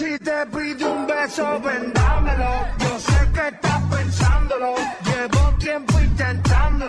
si te pido un beso, vendámelo. Yo sé que estás pensándolo. Llevo tiempo intentando.